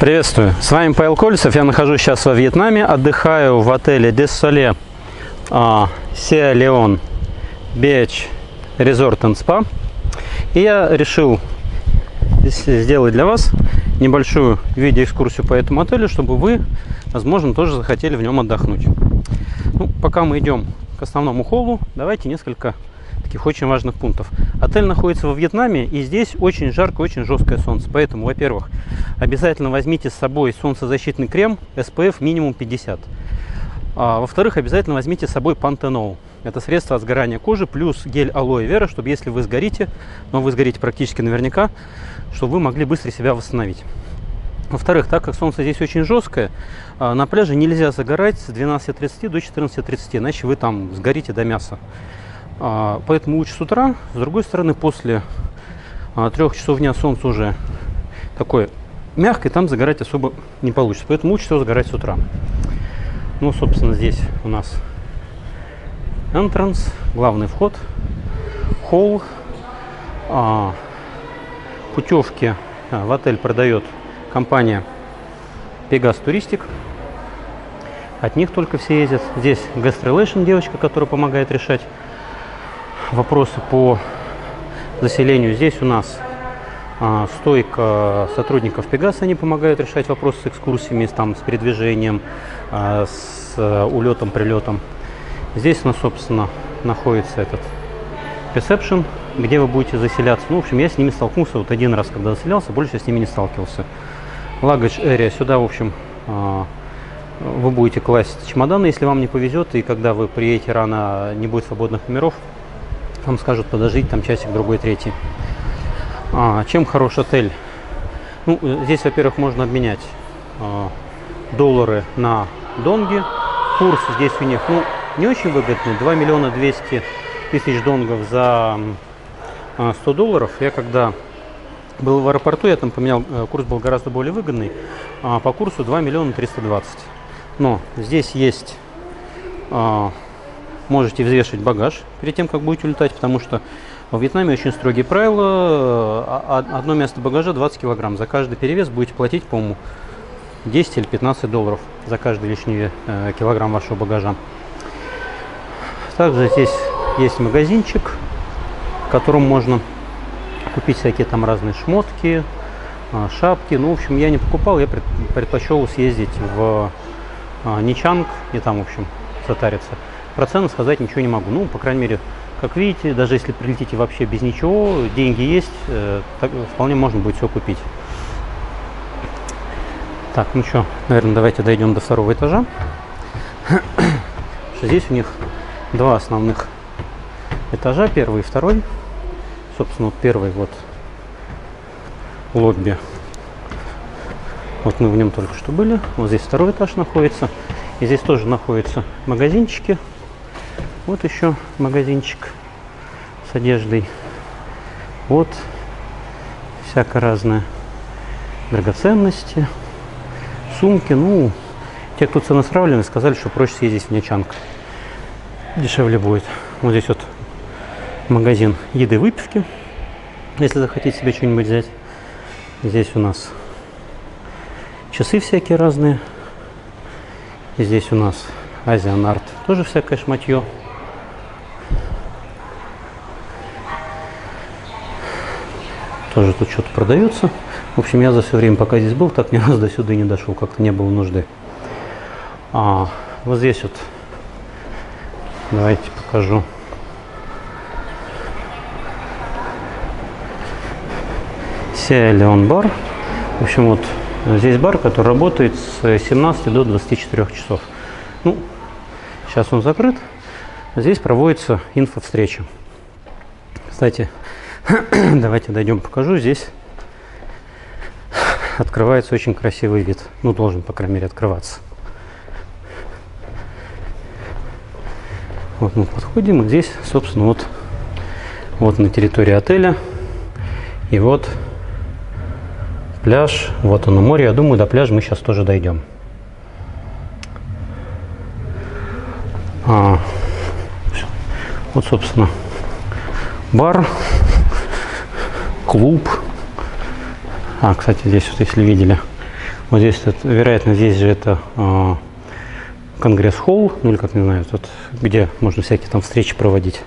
Приветствую, с вами Павел Колесов, я нахожусь сейчас во Вьетнаме, отдыхаю в отеле Дессоле Сеа Леон Beach Resort and Spa. И я решил сделать для вас небольшую видеоэкскурсию по этому отелю, чтобы вы, возможно, тоже захотели в нем отдохнуть. Ну, пока мы идем к основному холлу, давайте несколько таких очень важных пунктов. Отель находится во Вьетнаме, и здесь очень жарко, очень жесткое солнце. Поэтому, во-первых, обязательно возьмите с собой солнцезащитный крем SPF минимум 50. А, во-вторых, обязательно возьмите с собой пантенол. Это средство от сгорания кожи плюс гель алоэ вера, чтобы если вы сгорите, но вы сгорите практически наверняка, чтобы вы могли быстро себя восстановить. Во-вторых, так как солнце здесь очень жесткое, а, на пляже нельзя загорать с 12.30 до 14.30, иначе вы там сгорите до мяса. А, поэтому лучше с утра. С другой стороны, после а, трех часов дня солнце уже такое мягкое, там загорать особо не получится. Поэтому лучше всего загорать с утра. Ну, собственно, здесь у нас entrance, главный вход, холл. А, путевки в отель продает компания Pegas Touristic. От них только все ездят. Здесь Guest Relation девочка, которая помогает решать вопросы по заселению. Здесь у нас а, стойка сотрудников Пегаса, они помогают решать вопросы с экскурсиями, там, с передвижением, а, с а, улетом, прилетом. Здесь у нас, собственно, находится этот ресепшн, где вы будете заселяться. Ну, в общем, я с ними столкнулся вот один раз, когда заселялся, больше с ними не сталкивался. Luggage area, сюда, в общем, а, вы будете класть чемоданы, если вам не повезет, и когда вы приедете рано, не будет свободных номеров, вам скажут подождите там часик, другой, третий. А, чем хорош отель? Ну, здесь, во-первых, можно обменять а, доллары на донги. Курс здесь у них, ну, не очень выгодный. 2 миллиона 200 тысяч донгов за 100 а, долларов. Я когда был в аэропорту, я там поменял, э, курс был гораздо более выгодный. А по курсу 2 миллиона 320. Но здесь есть можете взвешивать багаж перед тем, как будете улетать, потому что в Вьетнаме очень строгие правила. А, а, одно место багажа 20 килограмм. За каждый перевес будете платить, по-моему, 10 или 15 долларов за каждый лишний э, килограмм вашего багажа. Также здесь есть магазинчик, в котором можно купить всякие там разные шмотки, э, шапки. Ну, в общем, я не покупал, я предпочел съездить в Ничанг и там, в общем, затариться. Про цену сказать ничего не могу. Ну, по крайней мере, как видите, даже если прилетите вообще без ничего, деньги есть, э, так, вполне можно будет все купить. Так, ну что, наверное, давайте дойдем до второго этажа. Здесь у них два основных этажа, первый и второй. Собственно, вот первый вот лобби. Вот мы в нем только что были. Вот здесь второй этаж находится. И здесь тоже находятся магазинчики вот еще магазинчик с одеждой. Вот всякое разное. Драгоценности, сумки. Ну, те, кто цены сравнивали, сказали, что проще съездить в Нячанг. Дешевле будет. Вот здесь вот магазин еды выпивки, если захотите себе что-нибудь взять. Здесь у нас часы всякие разные. Здесь у нас Азиан Арт, тоже всякое шматье. Тоже тут что-то продается. В общем, я за все время, пока здесь был, так ни разу до сюда не дошел. Как-то не было нужды. А, вот здесь вот. Давайте покажу. Сиалион бар. В общем, вот здесь бар, который работает с 17 до 24 часов. Ну, сейчас он закрыт. Здесь проводится инфо-встреча. Кстати, Давайте дойдем, покажу. Здесь открывается очень красивый вид. Ну, должен, по крайней мере, открываться. Вот мы подходим, и здесь, собственно, вот, вот на территории отеля. И вот пляж, вот оно море. Я думаю, до пляжа мы сейчас тоже дойдем. А, вот, собственно, бар клуб. А, кстати, здесь вот, если видели, Вот здесь, вероятно, здесь же это э, конгресс-холл, ну или как не знаю, тут, где можно всякие там встречи проводить,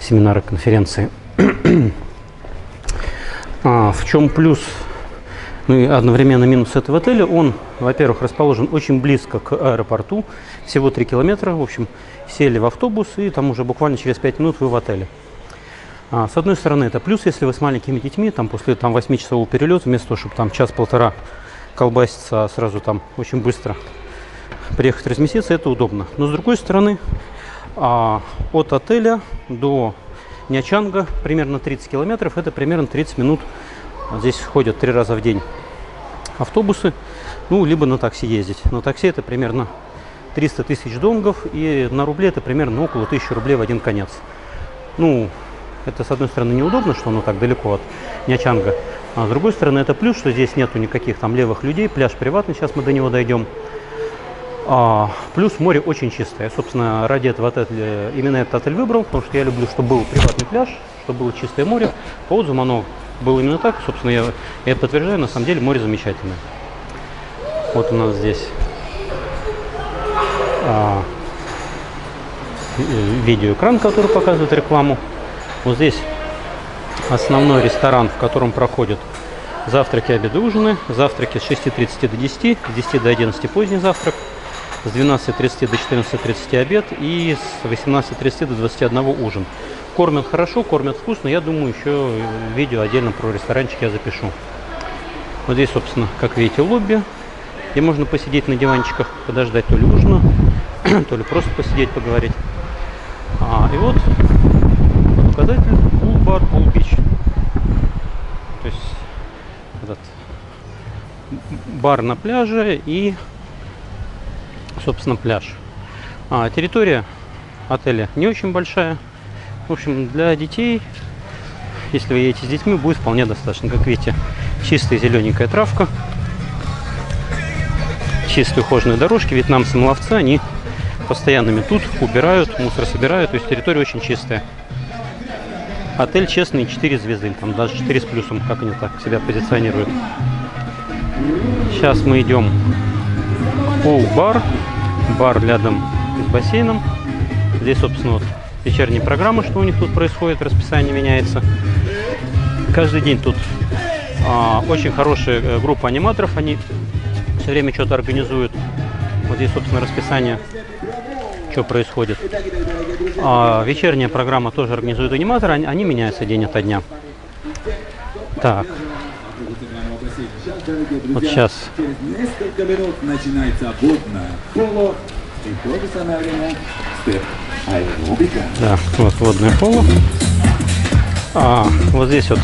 семинары, конференции. а, в чем плюс, ну и одновременно минус этого отеля? Он, во-первых, расположен очень близко к аэропорту, всего 3 километра. В общем, сели в автобус и там уже буквально через 5 минут вы в отеле. А, с одной стороны, это плюс, если вы с маленькими детьми, там после там, 8-часового перелета, вместо того, чтобы там час-полтора колбаситься, а сразу там очень быстро приехать разместиться, это удобно. Но с другой стороны, а, от отеля до Нячанга примерно 30 километров, это примерно 30 минут. Здесь ходят три раза в день автобусы, ну, либо на такси ездить. На такси это примерно 300 тысяч донгов, и на рубле это примерно около 1000 рублей в один конец. Ну, это, с одной стороны, неудобно, что оно так далеко от Нячанга, а с другой стороны, это плюс, что здесь нету никаких там левых людей, пляж приватный, сейчас мы до него дойдем. А, плюс море очень чистое. Собственно, ради этого отель, именно этот отель выбрал, потому что я люблю, чтобы был приватный пляж, чтобы было чистое море. По отзывам оно было именно так. Собственно, я, я подтверждаю, на самом деле море замечательное. Вот у нас здесь а, видеоэкран, который показывает рекламу. Вот здесь основной ресторан, в котором проходят завтраки, обеды, ужины. Завтраки с 6.30 до 10, с 10 до 11 поздний завтрак с 12.30 до 14.30 обед и с 18.30 до 21 ужин. Кормят хорошо, кормят вкусно. Я думаю, еще видео отдельно про ресторанчик я запишу. Вот здесь, собственно, как видите, лобби, где можно посидеть на диванчиках, подождать то ли ужина, то ли просто посидеть, поговорить. А, и вот указатель Pool Bar Pool Beach. То есть этот бар на пляже и собственно, пляж. А, территория отеля не очень большая. В общем, для детей, если вы едете с детьми, будет вполне достаточно. Как видите, чистая зелененькая травка, чистые ухоженные дорожки. Вьетнамцы-молодцы, они постоянными тут убирают, мусор собирают, то есть территория очень чистая. Отель честный, 4 звезды, там даже 4 с плюсом, как они так себя позиционируют. Сейчас мы идем в пул-бар бар рядом с бассейном. Здесь, собственно, вот вечерние программы, что у них тут происходит, расписание меняется. Каждый день тут а, очень хорошая э, группа аниматоров, они все время что-то организуют. Вот здесь, собственно, расписание, что происходит. А, вечерняя программа тоже организует аниматоры, они, они меняются день ото дня. Так. Вот сейчас. Через несколько минут начинается аэробика. Да, вот водное поло. А, вот здесь вот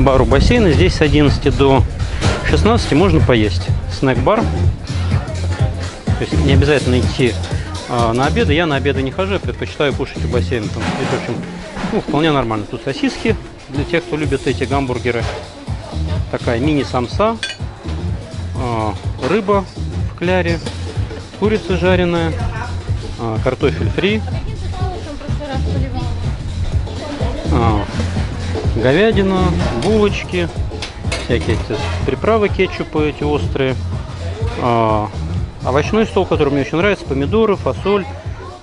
бар у бассейна. Здесь с 11 до 16 можно поесть. Снэк-бар. То есть не обязательно идти а, на обеды. Я на обеды не хожу, я предпочитаю кушать у бассейна. Там, здесь, в общем, ну, вполне нормально. Тут сосиски для тех, кто любит эти гамбургеры. Такая мини-самса а, рыба в кляре, курица жареная, а, картофель фри, говядина, булочки, всякие приправы, кетчупы эти острые, овощной стол, который мне очень нравится, помидоры, фасоль,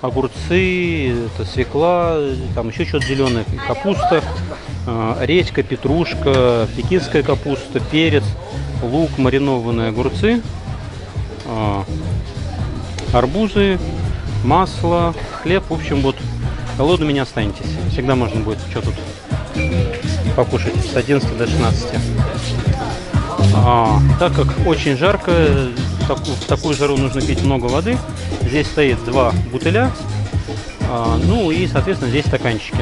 огурцы, это свекла, там еще что-то зеленое, капуста, редька, петрушка, пекинская капуста, перец, лук, маринованные огурцы, а, арбузы, масло, хлеб. В общем, вот голодными не останетесь. Всегда можно будет что тут покушать с 11 до 16. А, так как очень жарко, в такую жару нужно пить много воды. Здесь стоит два бутыля. А, ну и, соответственно, здесь стаканчики.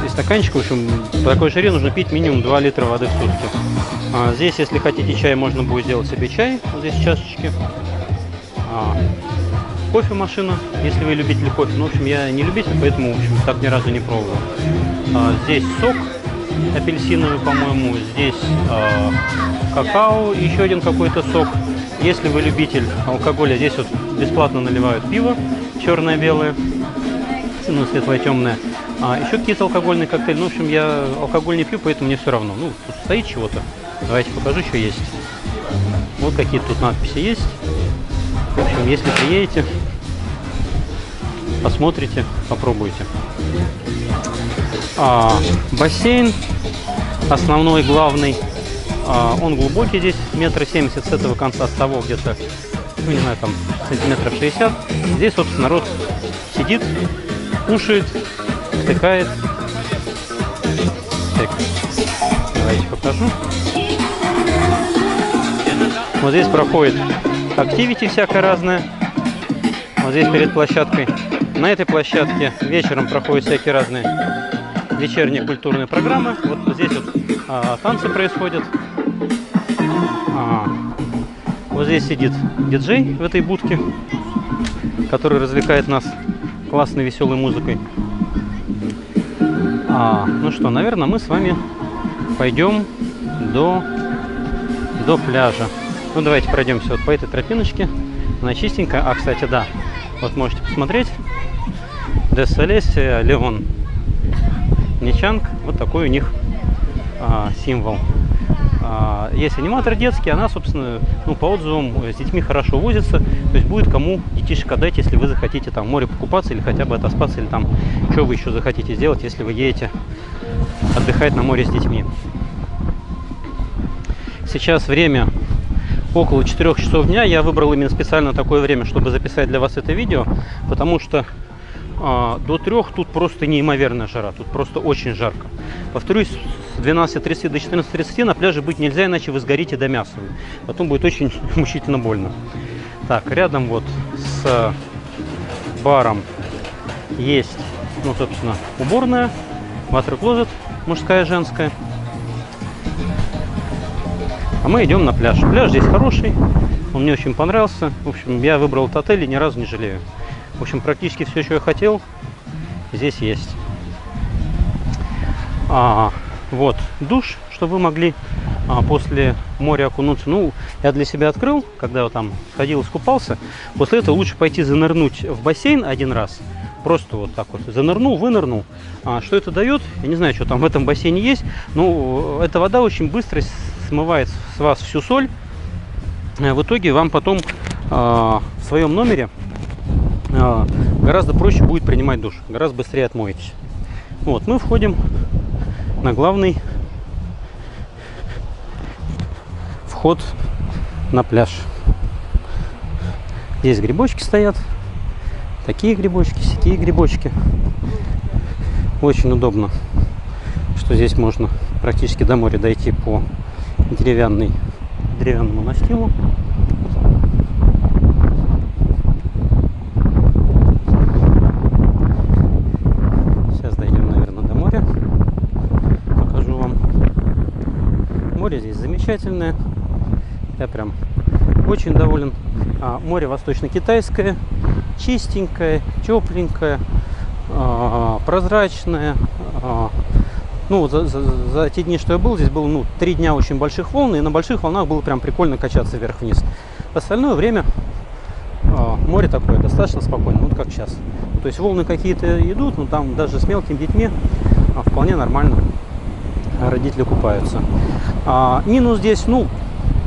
Здесь стаканчик, в общем, по такой жаре нужно пить минимум 2 литра воды в сутки. А, здесь, если хотите чай, можно будет сделать себе чай. Вот здесь чашечки. А, кофемашина, если вы любитель кофе. Ну, в общем, я не любитель, поэтому, в общем, так ни разу не пробовал. А, здесь сок апельсиновый, по-моему. Здесь а, какао, еще один какой-то сок. Если вы любитель алкоголя, здесь вот бесплатно наливают пиво черное-белое, ну, светлое, темное. А, еще какие-то алкогольные коктейли. Ну, в общем, я алкоголь не пью, поэтому мне все равно. Ну, тут стоит чего-то. Давайте покажу, что есть. Вот какие тут надписи есть. В общем, если приедете, посмотрите, попробуйте. А, бассейн основной, главный. А, он глубокий здесь, метра семьдесят с этого конца, с того где-то, ну не знаю, там сантиметров 60. Здесь, собственно, народ сидит, кушает, втыкает. Так, давайте покажу. Вот здесь проходит активити всякое разное. Вот здесь перед площадкой. На этой площадке вечером проходят всякие разные вечерние культурные программы. Вот здесь вот а, танцы происходят. Вот здесь сидит диджей в этой будке, который развлекает нас классной веселой музыкой. А, ну что, наверное, мы с вами пойдем до, до пляжа. Ну, давайте пройдемся вот по этой тропиночке. Она чистенькая. А, кстати, да, вот можете посмотреть. Десалесия Леон. Ничанг. Вот такой у них а, символ. Есть аниматор детский, она, собственно, ну, по отзывам с детьми хорошо возится. То есть будет кому детишек отдать, если вы захотите там море покупаться или хотя бы отоспаться, или там что вы еще захотите сделать, если вы едете отдыхать на море с детьми. Сейчас время около 4 часов дня. Я выбрал именно специально такое время, чтобы записать для вас это видео, потому что а, до 3 тут просто неимоверная жара, тут просто очень жарко. Повторюсь, 12.30 до 14.30 на пляже быть нельзя, иначе вы сгорите до мяса. Потом будет очень мучительно больно. Так, рядом вот с баром есть, ну, собственно, уборная, ватер-клозет мужская, женская. А мы идем на пляж. Пляж здесь хороший, он мне очень понравился. В общем, я выбрал этот отель и ни разу не жалею. В общем, практически все, что я хотел, здесь есть. А, вот, душ, чтобы вы могли а, после моря окунуться. Ну, я для себя открыл, когда я там ходил, искупался. После этого лучше пойти занырнуть в бассейн один раз. Просто вот так вот занырнул, вынырнул. А, что это дает? Я не знаю, что там в этом бассейне есть. Но эта вода очень быстро смывает с вас всю соль. Э, в итоге вам потом а, в своем номере а, гораздо проще будет принимать душ. Гораздо быстрее отмоетесь. Вот, мы входим на главный вход на пляж. Здесь грибочки стоят. Такие грибочки, такие грибочки. Очень удобно, что здесь можно практически до моря дойти по деревянной, деревянному настилу. Сейчас дойдем, наверное, до моря. Покажу вам. Замечательное. Я прям очень доволен. А, море восточно-китайское, чистенькое, тепленькое, а, прозрачное. А, ну, за, за, за те дни, что я был, здесь было ну, три дня очень больших волн, и на больших волнах было прям прикольно качаться вверх-вниз. Остальное время э, море такое достаточно спокойно, вот как сейчас. То есть волны какие-то идут, но там даже с мелкими детьми э, вполне нормально родители купаются. А, минус здесь, ну,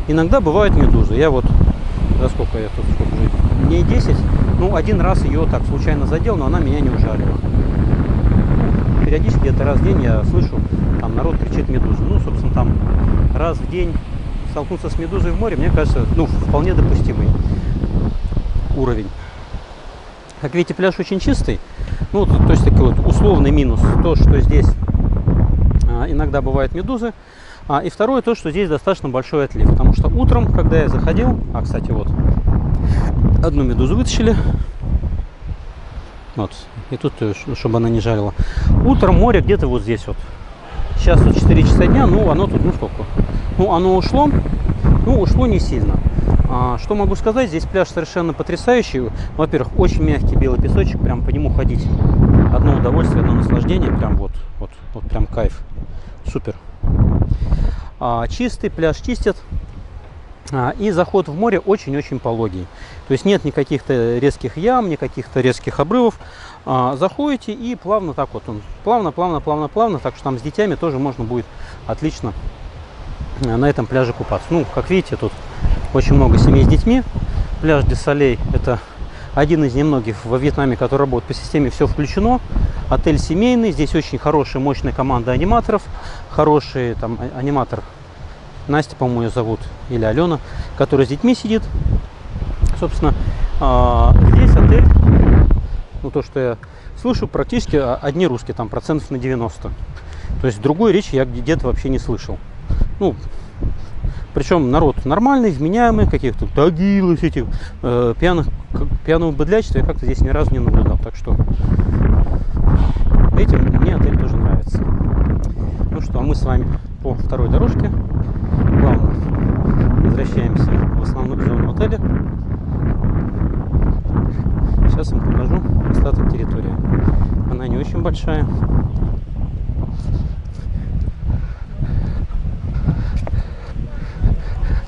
иногда бывают медузы. Я вот, за сколько я тут, сколько уже, дней 10, ну, один раз ее так случайно задел, но она меня не ужалила периодически где-то раз в день я слышу, там народ кричит медуза. Ну, собственно, там раз в день столкнуться с медузой в море, мне кажется, ну, вполне допустимый уровень. Как видите, пляж очень чистый. Ну, то, есть такой вот условный минус, то, что здесь иногда бывают медузы. А, и второе, то, что здесь достаточно большой отлив. Потому что утром, когда я заходил, а, кстати, вот, одну медузу вытащили, вот. И тут, э, чтобы она не жарила. Утром море где-то вот здесь вот. Сейчас тут 4 часа дня, ну оно тут, ну сколько? Ну оно ушло, ну ушло не сильно. А, что могу сказать, здесь пляж совершенно потрясающий. Во-первых, очень мягкий белый песочек, прям по нему ходить. Одно удовольствие, одно наслаждение, прям вот, вот, вот прям кайф. Супер. А, чистый, пляж чистят. А, и заход в море очень-очень пологий. То есть нет никаких-то резких ям, никаких-то резких обрывов. А, заходите и плавно так вот он, плавно, плавно, плавно, плавно, так что там с детьми тоже можно будет отлично а, на этом пляже купаться. Ну, как видите, тут очень много семей с детьми. Пляж Десолей – это один из немногих во Вьетнаме, который работает по системе «Все включено». Отель семейный, здесь очень хорошая, мощная команда аниматоров, хороший там а, аниматор Настя, по-моему, ее зовут, или Алена, которая с детьми сидит. Собственно, а, здесь отель, ну то, что я слышу, практически одни русские, там процентов на 90. То есть другой речи я где-то вообще не слышал. Ну, причем народ нормальный, вменяемый, каких-то тагилы, этих э, пьяных, пьяного быдлячества я как-то здесь ни разу не наблюдал. Так что этим мне отель тоже нравится. Ну что, а мы с вами по второй дорожке плавно возвращаемся в основную зону отеля. Сейчас вам покажу остаток территории. Она не очень большая.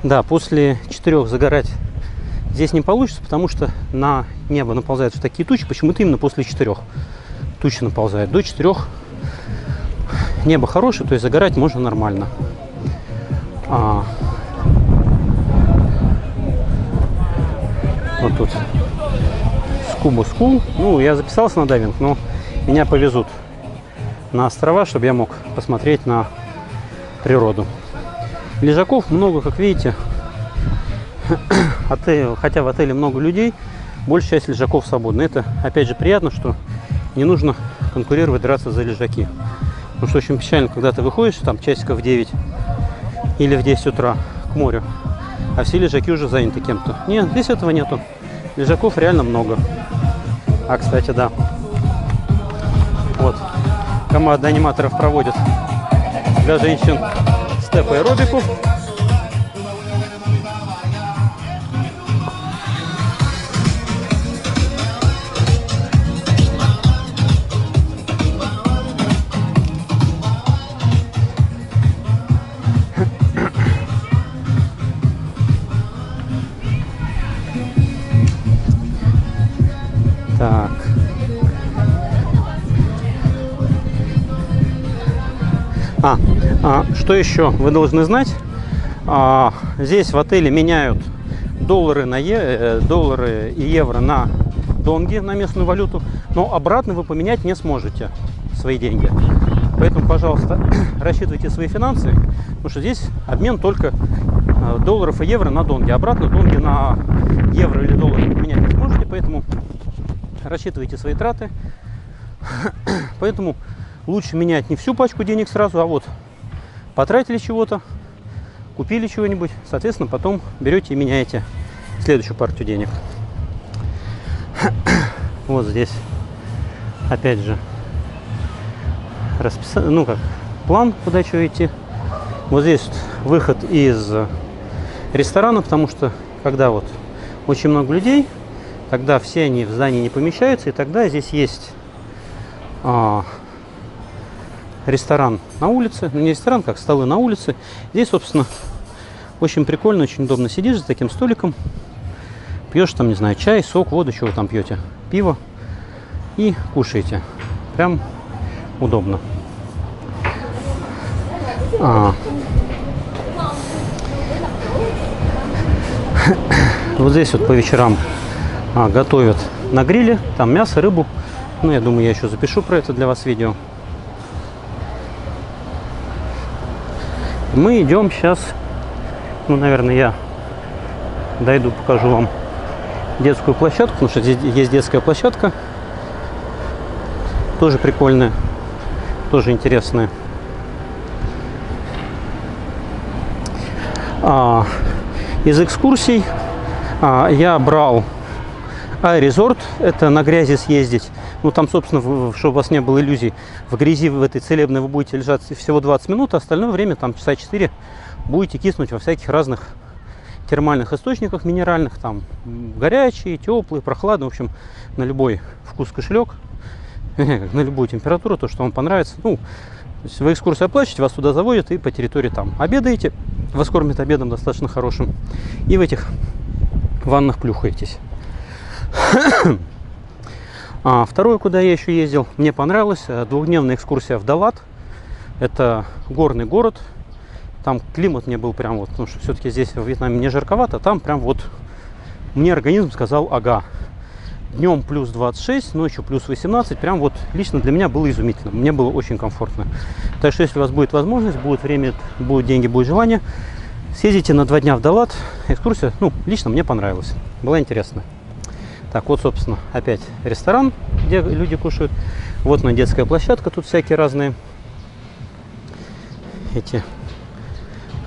Да, после четырех загорать здесь не получится, потому что на небо наползают такие тучи. Почему-то именно после четырех тучи наползают. До четырех небо хорошее, то есть загорать можно нормально. А, вот тут Scuba School. Ну, я записался на дайвинг, но меня повезут на острова, чтобы я мог посмотреть на природу. Лежаков много, как видите. Отель, хотя в отеле много людей, большая часть лежаков свободна. Это, опять же, приятно, что не нужно конкурировать, драться за лежаки. Потому что очень печально, когда ты выходишь там часиков в 9 или в 10 утра к морю, а все лежаки уже заняты кем-то. Нет, здесь этого нету. Лежаков реально много. А, кстати, да. Вот. Команда аниматоров проводит для женщин степ-аэробику. Что еще вы должны знать? А, здесь в отеле меняют доллары, на е, э, доллары и евро на донги, на местную валюту, но обратно вы поменять не сможете свои деньги. Поэтому, пожалуйста, рассчитывайте свои финансы, потому что здесь обмен только э, долларов и евро на донги. Обратно донги на евро или доллары поменять не сможете, поэтому рассчитывайте свои траты. Поэтому лучше менять не всю пачку денег сразу, а вот потратили чего-то, купили чего-нибудь, соответственно, потом берете и меняете следующую партию денег. Вот здесь, опять же, расписание, ну как, план, куда что идти. Вот здесь выход из ресторана, потому что когда вот очень много людей, тогда все они в здании не помещаются, и тогда здесь есть а, ресторан на улице, ну не ресторан, как столы на улице. Здесь, собственно, очень прикольно, очень удобно сидишь за таким столиком, пьешь там, не знаю, чай, сок, воду, чего вы там пьете, пиво и кушаете. Прям удобно. А. Вот здесь вот по вечерам а, готовят на гриле, там мясо, рыбу. Ну, я думаю, я еще запишу про это для вас видео. Мы идем сейчас, ну, наверное, я дойду, покажу вам детскую площадку, потому что здесь есть детская площадка. Тоже прикольная, тоже интересная. А, из экскурсий а, я брал Ай-резорт, это на грязи съездить. Ну, там, собственно, чтобы у вас не было иллюзий, в грязи в этой целебной вы будете лежать всего 20 минут, а остальное время, там, часа 4, будете киснуть во всяких разных термальных источниках минеральных, там, горячие, теплые, прохладные, в общем, на любой вкус кошелек, на любую температуру, то, что вам понравится. Ну, вы экскурсию оплачиваете, вас туда заводят и по территории там обедаете, вас кормят обедом достаточно хорошим, и в этих ваннах плюхаетесь. А, второе, куда я еще ездил, мне понравилось, э, двухдневная экскурсия в Далат. Это горный город, Там климат мне был прям вот, потому что все-таки здесь в Вьетнаме не жарковато, там прям вот мне организм сказал, ага, днем плюс 26, ночью плюс 18, прям вот лично для меня было изумительно, мне было очень комфортно. Так что если у вас будет возможность, будет время, будут деньги, будет желание, съездите на два дня в Далат, экскурсия, ну, лично мне понравилась, была интересно. Так, вот, собственно, опять ресторан, где люди кушают. Вот на детская площадка, тут всякие разные эти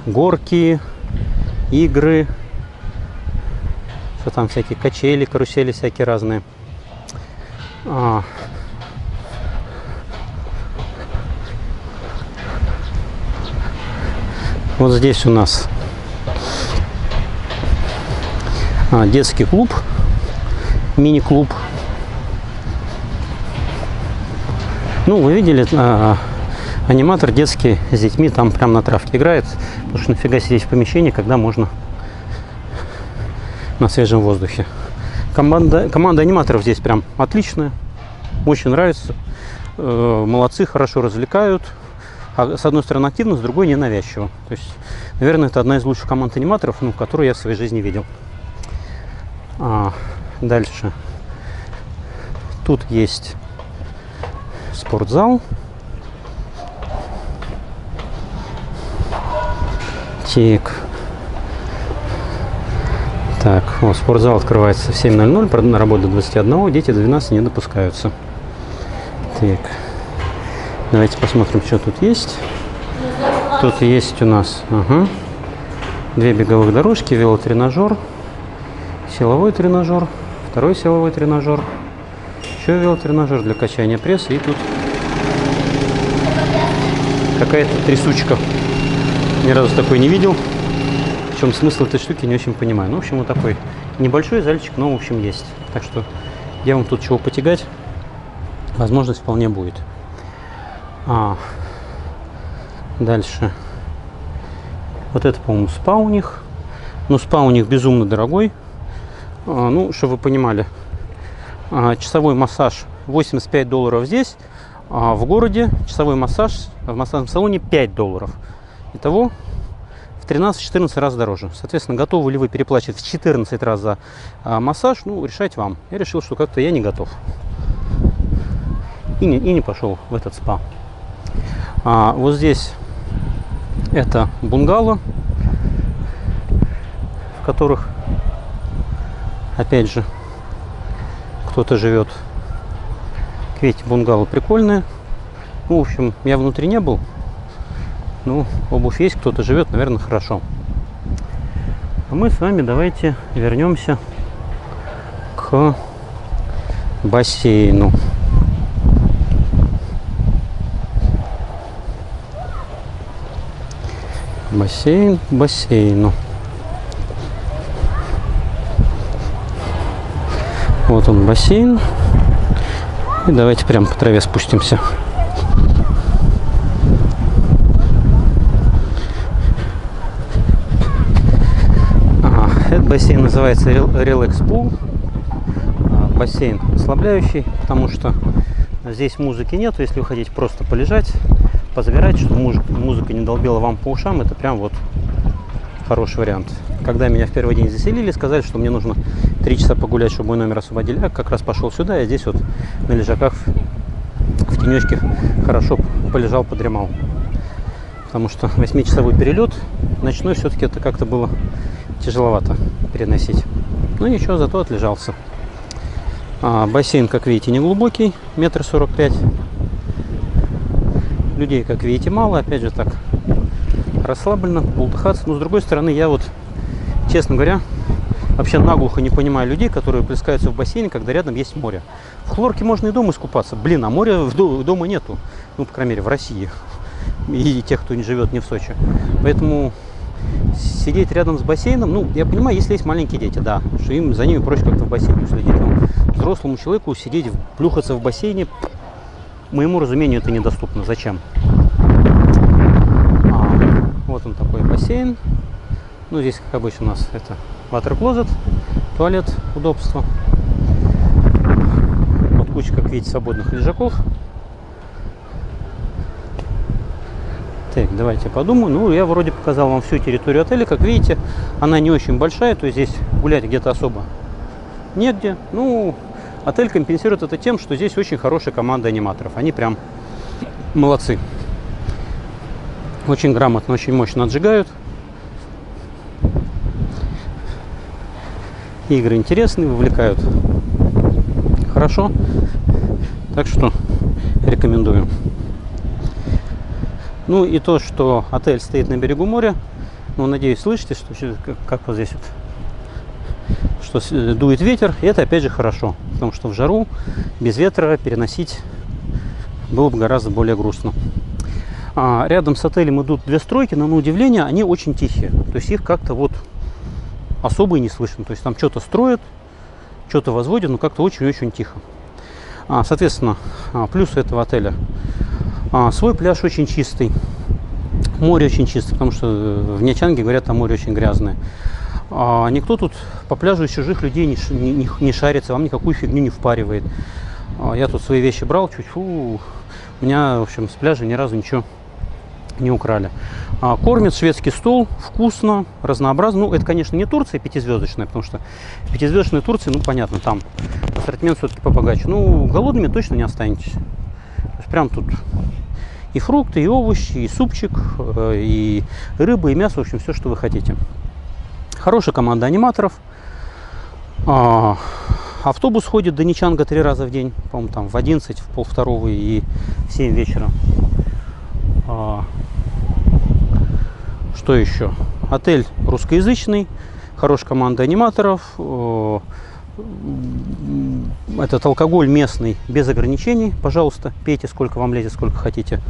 горки, игры, что там всякие качели, карусели всякие разные. А. Вот здесь у нас а, детский клуб, мини-клуб. Ну, вы видели, а, аниматор детский с детьми там прям на травке играет. Потому что нафига сидеть в помещении, когда можно на свежем воздухе. Команда, команда аниматоров здесь прям отличная. Очень нравится. Э, молодцы, хорошо развлекают. А с одной стороны активно, с другой ненавязчиво. То есть, наверное, это одна из лучших команд аниматоров, ну, которую я в своей жизни видел. А, дальше. Тут есть спортзал. Так. Так, о, спортзал открывается в 7.00, на работу до 21, дети до 12 не допускаются. Так, давайте посмотрим, что тут есть. Тут есть у нас ага, две беговых дорожки, велотренажер, силовой тренажер, второй силовой тренажер, еще велотренажер для качания пресса и тут какая-то трясучка. Ни разу такой не видел. В чем смысл этой штуки, не очень понимаю. Ну, в общем, вот такой небольшой зальчик, но, в общем, есть. Так что я вам тут чего потягать, возможность вполне будет. А, дальше. Вот это, по-моему, спа у них. Ну, спа у них безумно дорогой. А, ну, чтобы вы понимали, а, часовой массаж 85 долларов здесь, а в городе часовой массаж в массажном салоне 5 долларов. Итого 13-14 раз дороже. Соответственно, готовы ли вы переплачивать в 14 раз за а, массаж, ну, решать вам. Я решил, что как-то я не готов. И не, и не пошел в этот спа. А, вот здесь это бунгало, в которых, опять же, кто-то живет. Видите, бунгало прикольное. Ну, в общем, я внутри не был, ну, обувь есть, кто-то живет, наверное, хорошо. А мы с вами давайте вернемся к бассейну. Бассейн, бассейну. Вот он бассейн. И давайте прям по траве спустимся. бассейн называется Relax Pool. А, бассейн расслабляющий, потому что здесь музыки нет. Если вы хотите просто полежать, позагорать, чтобы музыка не долбила вам по ушам, это прям вот хороший вариант. Когда меня в первый день заселили, сказали, что мне нужно три часа погулять, чтобы мой номер освободили. Я как раз пошел сюда, и здесь вот на лежаках в тенечке хорошо полежал, подремал. Потому что 8-часовой перелет ночной все-таки это как-то было тяжеловато переносить. Ну ничего, зато отлежался. А, бассейн, как видите, не глубокий, метр сорок пять. Людей, как видите, мало. Опять же, так расслабленно, бултыхаться. Но с другой стороны, я вот, честно говоря, вообще наглухо не понимаю людей, которые плескаются в бассейне, когда рядом есть море. В хлорке можно и дома искупаться. Блин, а моря в дома нету. Ну, по крайней мере, в России. И тех, кто не живет не в Сочи. Поэтому сидеть рядом с бассейном, ну, я понимаю, если есть маленькие дети, да, что им за ними проще как-то в бассейне следить. Но взрослому человеку сидеть, плюхаться в бассейне, моему разумению, это недоступно. Зачем? А, вот он такой бассейн. Ну, здесь, как обычно, у нас это closet, туалет, удобство. Вот куча, как видите, свободных лежаков. Так, давайте подумаю. Ну, я вроде показал вам всю территорию отеля. Как видите, она не очень большая, то есть здесь гулять где-то особо негде. Ну, отель компенсирует это тем, что здесь очень хорошая команда аниматоров. Они прям молодцы. Очень грамотно, очень мощно отжигают. Игры интересные, вовлекают хорошо. Так что рекомендую. Ну и то, что отель стоит на берегу моря. Ну, надеюсь, слышите, что как, вот здесь вот, что дует ветер. И это опять же хорошо, потому что в жару без ветра переносить было бы гораздо более грустно. А, рядом с отелем идут две стройки, но на удивление они очень тихие. То есть их как-то вот особо и не слышно. То есть там что-то строят, что-то возводят, но как-то очень-очень тихо. А, соответственно, а, плюсы этого отеля. Свой пляж очень чистый. Море очень чистое, потому что в Нячанге, говорят, там море очень грязное. Никто тут по пляжу из чужих людей не, не, шарится, вам никакую фигню не впаривает. Я тут свои вещи брал, чуть фу, у меня, в общем, с пляжа ни разу ничего не украли. А, кормят шведский стол, вкусно, разнообразно. Ну, это, конечно, не Турция пятизвездочная, потому что в пятизвездочной Турции, ну, понятно, там ассортимент все-таки побогаче. Ну, голодными точно не останетесь. То прям тут и фрукты, и овощи, и супчик, э, и рыба, и мясо, в общем, все, что вы хотите. Хорошая команда аниматоров. А, автобус ходит до Ничанга три раза в день, по-моему, там в 11, в полвторого и в 7 вечера. А, что еще? Отель русскоязычный, хорошая команда аниматоров. Этот алкоголь местный без ограничений. Пожалуйста, пейте сколько вам лезет, сколько хотите.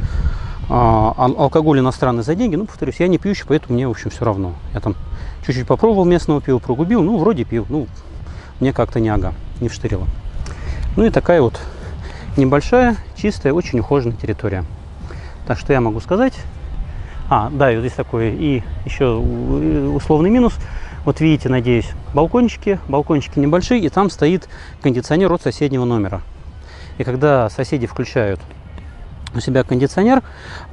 А, алкоголь иностранный за деньги. Ну, повторюсь, я не пьющий, поэтому мне, в общем, все равно. Я там чуть-чуть попробовал местного пива, прогубил. Ну, вроде пил. Ну, мне как-то не ага, не вштырило. Ну и такая вот небольшая, чистая, очень ухоженная территория. Так что я могу сказать. А, да, и вот здесь такой и еще условный минус. Вот видите, надеюсь, балкончики, балкончики небольшие, и там стоит кондиционер от соседнего номера. И когда соседи включают у себя кондиционер,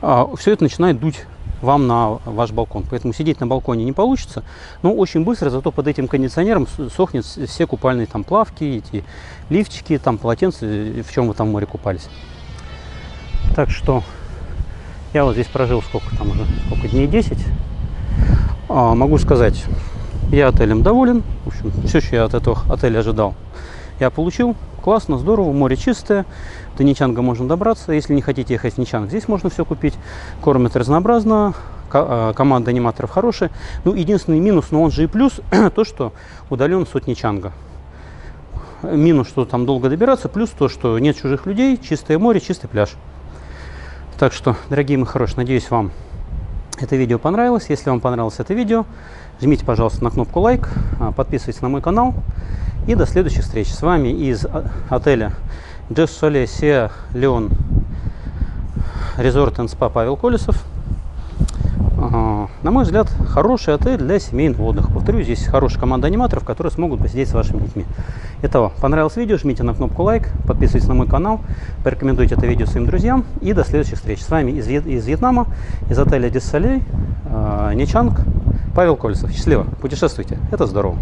а, все это начинает дуть вам на ваш балкон. Поэтому сидеть на балконе не получится. Но очень быстро, зато под этим кондиционером сохнет все купальные там плавки, эти лифчики, там полотенца, в чем вы там в море купались. Так что я вот здесь прожил сколько там уже, сколько дней 10. А, могу сказать, я отелем доволен. В общем, все, что я от этого отеля ожидал, я получил. Классно, здорово, море чистое. До Ничанга можно добраться. Если не хотите ехать в Ничанг, здесь можно все купить. Кормят разнообразно. А, команда аниматоров хорошая. Ну, единственный минус, но он же и плюс, то, что удален от Ничанга. Минус, что там долго добираться, плюс то, что нет чужих людей, чистое море, чистый пляж. Так что, дорогие мои хорошие, надеюсь, вам это видео понравилось. Если вам понравилось это видео, жмите, пожалуйста, на кнопку лайк, а, подписывайтесь на мой канал. И до следующих встреч. С вами из а, отеля Джесс Соле Сеа Леон Резорт Спа Павел Колесов. На мой взгляд, хороший отель для семейного отдыха. Повторюсь, здесь хорошая команда аниматоров, которые смогут посидеть с вашими детьми. Итого, понравилось видео, жмите на кнопку лайк, подписывайтесь на мой канал, порекомендуйте это видео своим друзьям. И до следующих встреч. С вами из, из Вьетнама, из отеля Диссалей, Ничанг, Павел Колесов. Счастливо, путешествуйте, это здорово.